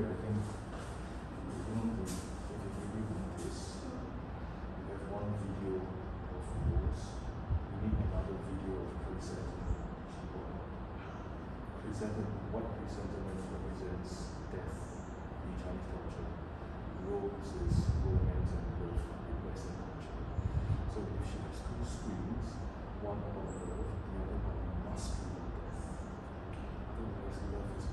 everything Ubuntu, if really this, you have one video of rules, you need another video of presenting people. What presentment represents death in Chinese culture? Rules is romance and love in Western culture. So if she has two screens, one about love, the other about masculine death, otherwise love is